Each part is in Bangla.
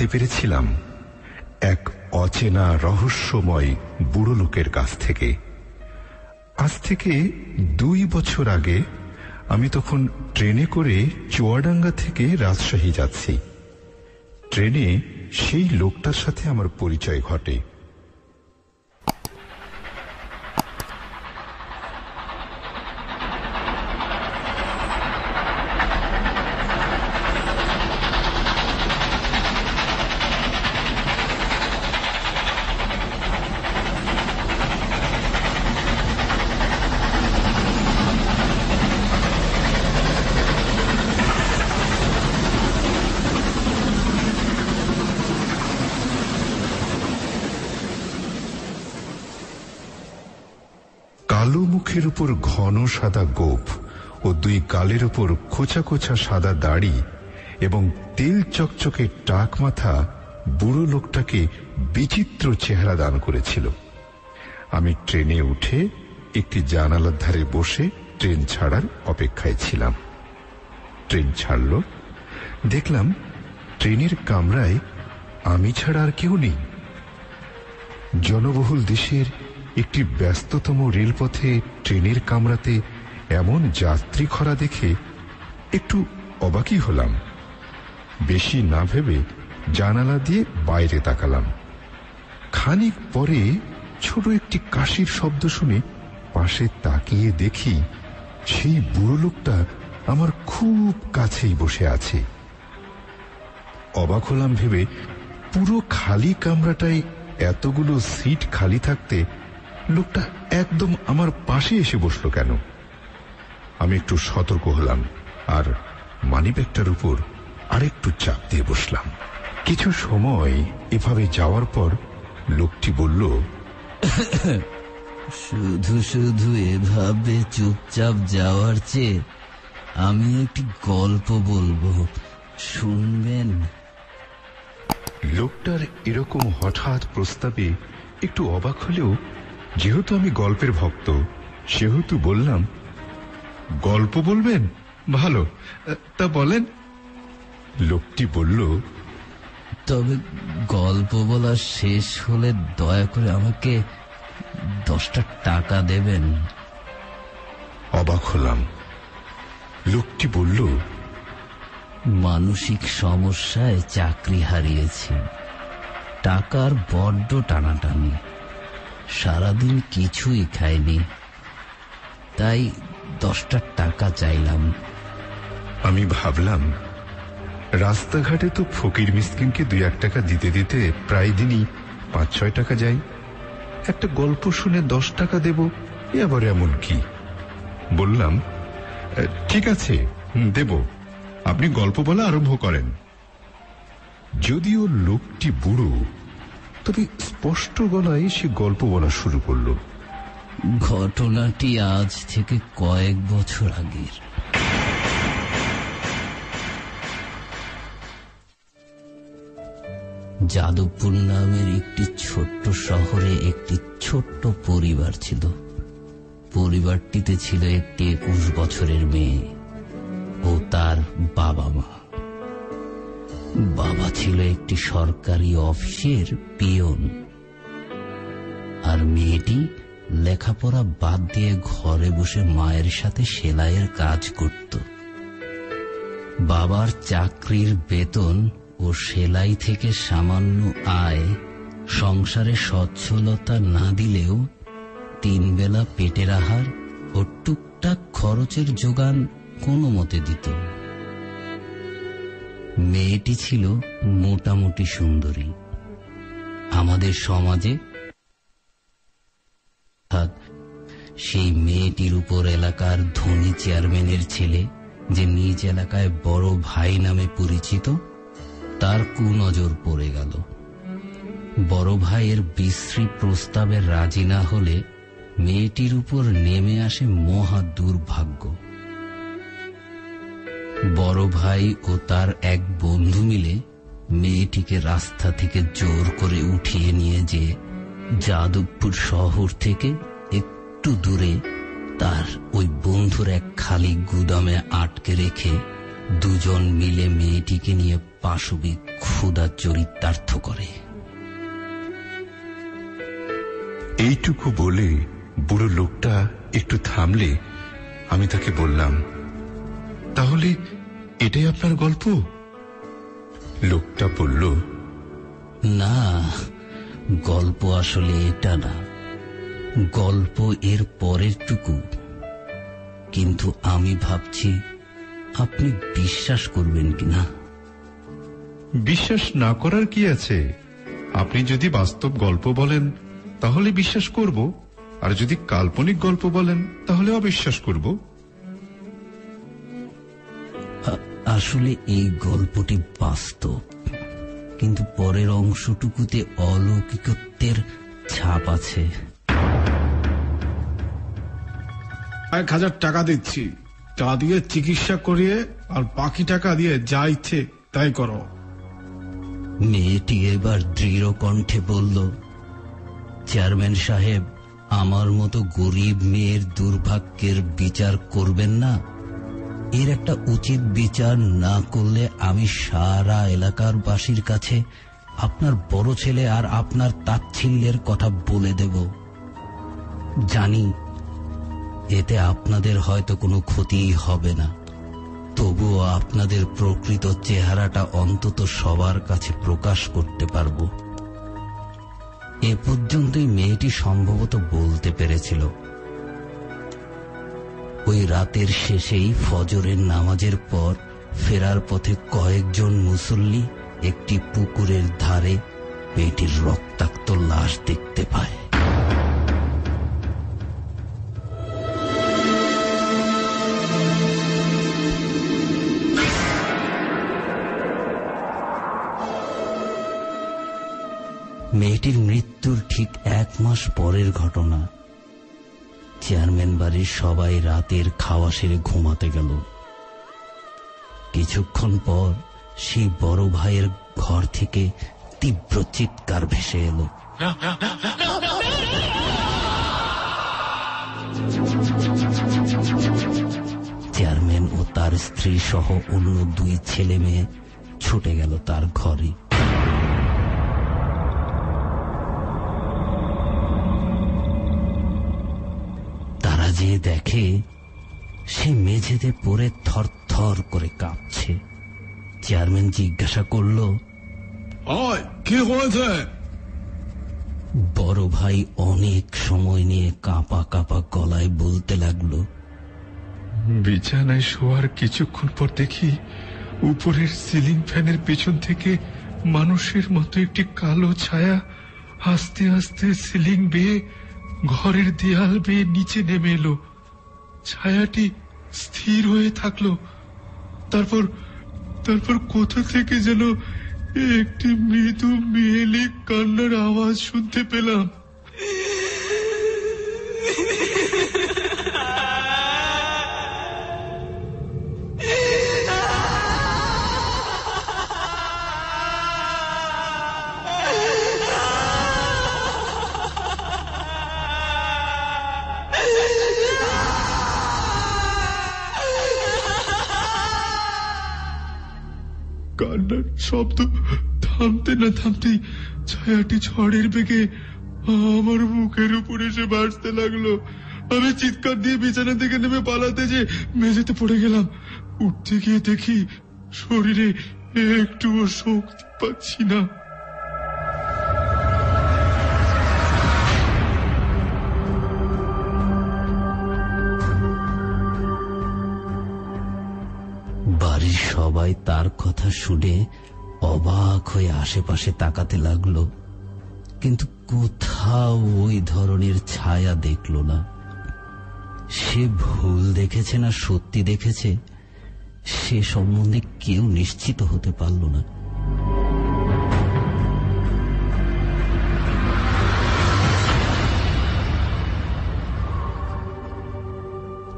জানতে পেরেছিলাম, এক অচেনা রহস্যময় বুড়ো লোকের কাছ থেকে। আজ থেকে দুই বছর আগে আমি তখন ট্রেনে করে চুয়াডাঙ্গা থেকে রাজশাহী যাচ্ছি। ট্রেনে সেই লোকটার সাথে আমার পরিচয় ঘটে কালো মুখের উপর ঘন সাদা গোপ ও দুই কালের উপর খোঁচা খোঁচা সাদা দাড়ি এবং তেল চকচকে টাক মাথা বুড়ো লোকটাকে বিচিত্র চেহারা দান করেছিল। আমি ট্রেনে উঠে একটি জানালার ধারে বসে ট্রেন ছাড়ার অপেক্ষায় ছিলাম। ট্রেন ছাড়ল। দেখলাম ট্রেনের কামরায় আমি ছাড়া আর কেউ নেই। জনবহুল দেশের একটি ব্যস্ততম রেলপথে ট্রেনের কামরাতে এমন যাত্রী খরা দেখে একটু অবাকই হলাম। বেশি না ভেবে জানালা দিয়ে বাইরে তাকালাম। খানিক পরে ছোট একটি কাশির শব্দ শুনে পাশে তাকিয়ে দেখি সেই বুড়ো লোকটা আমার খুব কাছেই বসে আছে। অবাক হলাম ভেবে পুরো খালি কামরাটায় এতগুলো সিট খালি থাকতে লোকটা একদম আমার পাশে এসে বসল কেন? আমি একটু সতর্ক হলাম আর মানিব্যাগটার উপর আরেকটু চাপ দিয়ে বসলাম। কিছু সময় এভাবে যাওয়ার পর লোকটি বলল শুধু শুধু এভাবে চুপচাপ যাওয়ার চেয়ে আমি একটি গল্প বলব। শুনবেন? লোকটার এরকম হঠাৎ প্রস্তাবে একটু অবাক হলেও যেহেতু আমি গল্পের ভক্ত সেহেতু বললাম গল্প বলবেন? ভালো। তা বলেন। লোকটি বলল তবে গল্প বলা শেষ হলে দয়া করে আমাকে দশটা টাকা দেবেন। অবাক হলাম। লোকটি বলল মানসিক সমস্যায় চাকরি হারিয়েছি। টাকার বড্ড টানাটানি। সারাদিন কিছুই খাইনি। তাই দশটা টাকা চাইলাম। আমি ভাবলাম, রাস্তাঘাটে তো ফকির মিসকিনকে দুই এক টাকা দিতে দিতে প্রায় দিনই পাঁচ ছয় টাকা যায় একটা গল্প শুনে দশ টাকা দেব, এ আবার এমন কি? বললাম ঠিক আছে দেব। আপনি গল্প বলা আরম্ভ করেন। যদিও লোকটি বুড়ো তবে স্পষ্ট গলায় সে গল্প বলা শুরু করল। ঘটনাটি আজ থেকে কয়েক বছর আগের। যাদবপুর নামের একটি ছোট্ট শহরে একটি ছোট্ট পরিবার ছিল। পরিবারটিতে ছিল একটি একুশ বছরের মেয়ে ও তার বাবা মা বাবা ছিল একটি সরকারি অফিসের পিয়ন। আর মেয়েটি লেখাপড়া বাদ দিয়ে ঘরে বসে মায়ের সাথে সেলাইয়ের কাজ করত। বাবার চাকরির বেতন ও সেলাই থেকে সামান্য আয়, সংসারে সচ্ছলতা না দিলেও তিন বেলা পেটের আহার ও টুকটাক খরচের যোগান কোনো মতে দিত। মেয়েটি ছিল মোটামুটি সুন্দরী। আমাদের সমাজে সেই মেয়েটির উপর এলাকার ধনী চেয়ারম্যানের ছেলে যে নিজ এলাকায় বড় ভাই নামে পরিচিত, তার কুনজর পড়ে গেল। বড় ভাইয়ের বিশ্রী প্রস্তাবে রাজি না হলে মেয়েটির উপর নেমে আসে মহা দুর্ভাগ্য। বড় ভাই ও তার এক বন্ধু মিলে মেয়েটিকে রাস্তা থেকে জোর করে উঠিয়ে নিয়ে যে যাদবপুর শহর থেকে একটু দূরে তার ওই বন্ধুর এক খালি গুদামে আটকে রেখে দুজন মিলে মেয়েটিকে নিয়ে পাশবিক ক্ষুদা চরিতার্থ করে। এইটুকু বলে বুড়ো লোকটা একটু থামলে আমি তাকে বললাম তাহলে এটাই আপনার গল্প? লোকটা বলল না গল্প আসলে এটা না। গল্প এর পরের টুকু কিন্তু আমি ভাবছি আপনি বিশ্বাস করবেন কিনা? বিশ্বাস না করার কি আছে? আপনি যদি বাস্তব গল্প বলেন তাহলে বিশ্বাস করব। আর যদি কাল্পনিক গল্প বলেন তাহলে অবিশ্বাস করব। আসলে এই গল্পটি বাস্তব। কিন্তু পরের অংশটুকুতে অলৌকিকত্বের ছাপ আছে। এক হাজার টাকা দিচ্ছি। তা দিয়ে চিকিৎসা করিয়ে আর বাকি টাকা দিয়ে যা ইচ্ছে তাই করো। মেয়েটি এবার দৃঢ় কণ্ঠে বলল চেয়ারম্যান সাহেব আমার মতো গরিব মেয়ের দুর্ভাগ্যের বিচার করবেন না? এর একটা উচিত বিচার না করলে আমি সারা এলাকার বাসীর কাছে আপনার বড় ছেলে আর আপনার তাচ্ছিল্যের কথা বলে দেব। জানি, এতে আপনাদের হয়তো কোনো ক্ষতিই হবে না। তবুও আপনাদের প্রকৃত চেহারাটা অন্তত সবার কাছে প্রকাশ করতে পারব। এ পর্যন্তই মেয়েটি সম্ভবত বলতে পেরেছিল। ওই রাতের শেষেই ফজরের নামাজের পর ফেরার পথে কয়েকজন মুসল্লি একটি পুকুরের ধারে মেয়েটির রক্তাক্ত লাশ দেখতে পায়। মেয়েটির মৃত্যুর ঠিক এক মাস পরের ঘটনা চেয়ারম্যান বাড়ির সবাই রাতের খাওয়া সেরে ঘুমাতে গেল। কিছুক্ষণ পর সেই বড় ভাইয়ের ঘর থেকে তীব্র চিৎকার ভেসে এলো। চেয়ারম্যান ও তার স্ত্রী সহ অন্য দুই ছেলে মেয়ে ছুটে গেল তার ঘরে তারা যে দেখে সে মেঝেতে পড়ে থর থর করে কাঁপছে। চেয়ারম্যান জিজ্ঞাসা করল কি হয়েছে? বড় ভাই অনেক সময় নিয়ে কাঁপা কাঁপা গলায় বলতে লাগল বিছানায় শোয়ার কিছুক্ষণ পর দেখি উপরের সিলিং ফ্যানের পেছন থেকে মানুষের মতো একটি কালো ছায়া আস্তে আস্তে সিলিং বেয়ে ঘরের দেয়াল বেয়ে নিচে নেমে এলো। ছায়াটি স্থির হয়ে থাকল। তারপর তারপর কোথা থেকে যেন একটি মৃদু মেয়েলি কান্নার আওয়াজ শুনতে পেলাম। কান্নার শব্দ থামতে না থামতেই ছায়াটি ঝড়ের বেগে আমার মুখের উপরে এসে বাড়তে লাগল। আমি চিৎকার দিয়ে বিছানা থেকে নেমে পালাতে যে মেঝেতে পড়ে গেলাম। উঠতে গিয়ে দেখি শরীরে একটুও শক্তি পাচ্ছি না। সবাই তার কথা শুনে অবাক হয়ে আশেপাশে তাকাতে লাগল। কিন্তু কোথাও ওই ধরনের ছায়া দেখল না। সে ভুল দেখেছে না সত্যি দেখেছে, সে সম্বন্ধে কেউ নিশ্চিত হতে পারল না।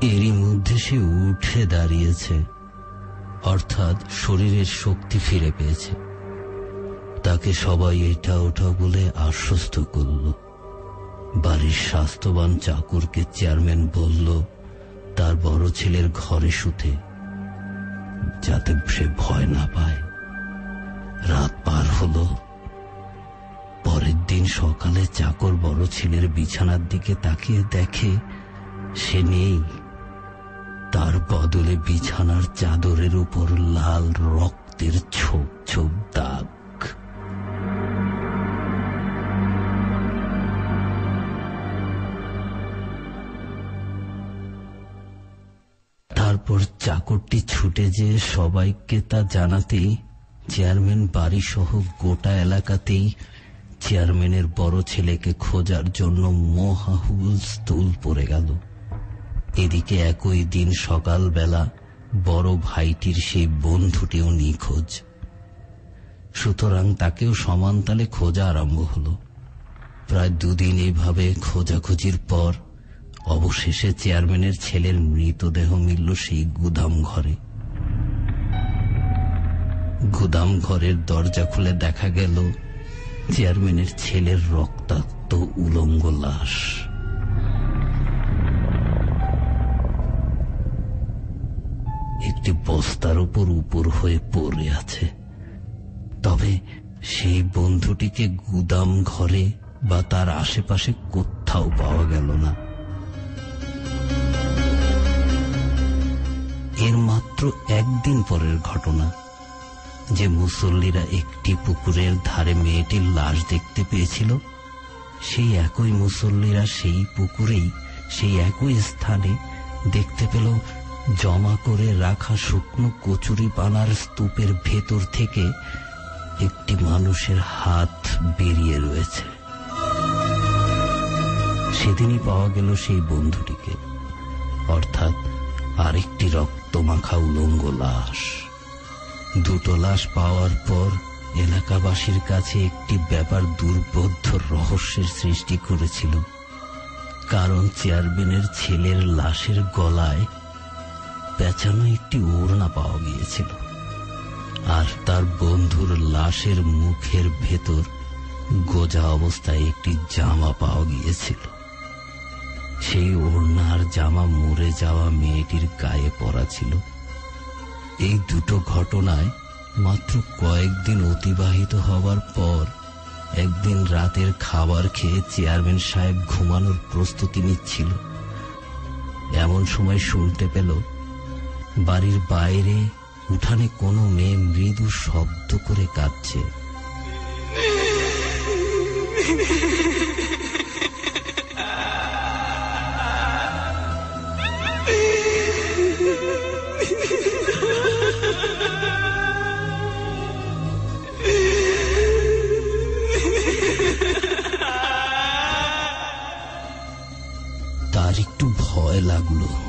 এরই মধ্যে সে উঠে দাঁড়িয়েছে। অর্থাৎ শরীরের শক্তি ফিরে পেয়েছে। তাকে সবাই এটা ওটা বলে আশ্বস্ত করল। বাড়ির স্বাস্থ্যবান চাকরকে চেয়ারম্যান বলল, তার বড় ছেলের ঘরে শুতে, যাতে সে ভয় না পায়। রাত পার হলো। পরের দিন সকালে চাকর বড় ছেলের বিছানার দিকে তাকিয়ে দেখে সে নেই। তার বদলে বিছানার চাদরের উপর লাল রক্তের ছোপ ছোপ দাগ। তারপর চাকরটি ছুটে যে সবাইকে তা জানাতেই চেয়ারম্যান বাড়ি সহ গোটা এলাকাতেই চেয়ারম্যানের বড় ছেলেকে খোঁজার জন্য মহাহুল স্থুল পড়ে গেল। এদিকে একই দিন সকালবেলা বড় ভাইটির সেই বন্ধুটিও নিখোঁজ। সুতরাং তাকেও সমানতালে খোঁজা আরম্ভ হল। প্রায় দুদিন এইভাবে খোঁজাখুঁজির পর অবশেষে চেয়ারম্যানের ছেলের মৃতদেহ মিলল সেই গুদাম ঘরে। গুদাম ঘরের দরজা খুলে দেখা গেল, চেয়ারম্যানের ছেলের রক্তাক্ত উলঙ্গ লাশ। একটি বস্তার উপর উপর হয়ে পড়ে আছে। তবে সেই বন্ধুটিকে গুদাম ঘরে বা তার আশেপাশে কোথাও পাওয়া গেল না। এর মাত্র একদিন পরের ঘটনা, যে মুসল্লিরা একটি পুকুরের ধারে মেয়েটির লাশ দেখতে পেয়েছিল, সেই একই মুসল্লিরা সেই পুকুরেই, সেই একই স্থানে দেখতে পেল জমা করে রাখা শুকনো কচুরি পানার স্তূপের ভেতর থেকে একটি মানুষের হাত বেরিয়ে রয়েছে। সেদিনই পাওয়া গেল সেই বন্ধুটিকে, অর্থাৎ আরেকটি রক্তমাখা উলঙ্গ লাশ। দুটো লাশ পাওয়ার পর এলাকাবাসীর কাছে একটি ব্যাপার দুর্বোধ্য রহস্যের সৃষ্টি করেছিল। কারণ চেয়ারম্যানের ছেলের লাশের গলায় পেঁচানো একটি ওড়না পাওয়া গিয়েছিল। আর তার বন্ধুর লাশের মুখের ভেতর গোজা অবস্থায় একটি জামা পাওয়া গিয়েছিল। সেই ওড়নার জামা মরে যাওয়া মেয়েটির গায়ে পড়া ছিল। এই দুটো ঘটনায় মাত্র কয়েকদিন অতিবাহিত হবার পর একদিন রাতের খাবার খেয়ে চেয়ারম্যান সাহেব ঘুমানোর প্রস্তুতি নিচ্ছিল। এমন সময় শুনতে পেল বাড়ির বাইরে উঠানে কোনো মেয়ে মৃদু শব্দ করে কাঁদছে। তার একটু ভয় লাগল।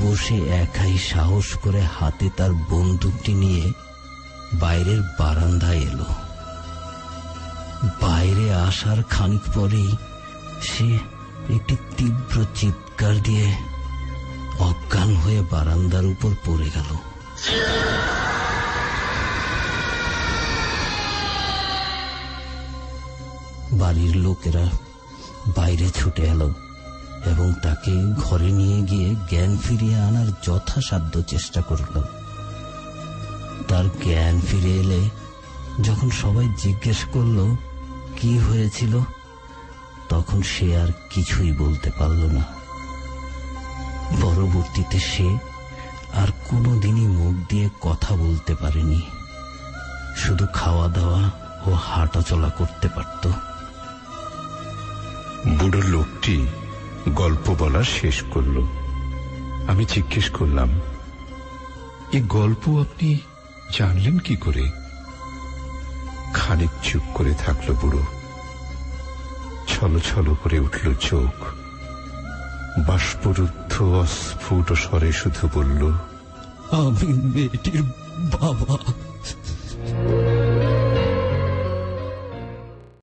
তবু সে একাই সাহস করে হাতে তার বন্দুকটি নিয়ে বাইরের বারান্দায় এলো। বাইরে আসার খানিক পরেই সে একটি তীব্র চিৎকার দিয়ে অজ্ঞান হয়ে বারান্দার উপর পড়ে গেল। বাড়ির লোকেরা বাইরে ছুটে এলো। এবং তাকে ঘরে নিয়ে গিয়ে জ্ঞান ফিরিয়ে আনার যথাসাধ্য চেষ্টা করল। তার জ্ঞান ফিরে এলে যখন সবাই জিজ্ঞেস করল, কি হয়েছিল? তখন সে আর কিছুই বলতে পারল না। পরবর্তীতে সে আর কোনোদিনই মুখ দিয়ে কথা বলতে পারেনি। শুধু খাওয়া দাওয়া ও হাঁটাচলা করতে পারত। বুড়ো লোকটি গল্প বলা শেষ করল। আমি জিজ্ঞেস করলাম, এ গল্প আপনি জানলেন কি করে? খানিক চুপ করে থাকল বুড়ো। ছলো ছলো করে উঠল চোখ। বাষ্পরুদ্ধ অস্ফুট স্বরে শুধু বলল, আমি মেয়েটির বাবা।